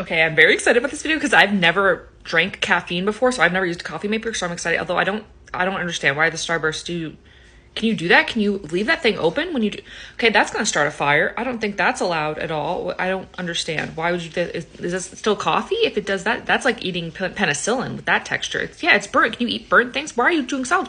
Okay, I'm very excited about this video because I've never drank caffeine before, so I've never used a coffee maker, so I'm excited. Although I don't, I don't understand why the Starburst do. Can you do that? Can you leave that thing open when you do? Okay, that's gonna start a fire. I don't think that's allowed at all. I don't understand. Why would you? Is, is this still coffee? If it does that, that's like eating penicillin with that texture. It's, yeah, it's burnt. Can you eat burnt things? Why are you doing salt?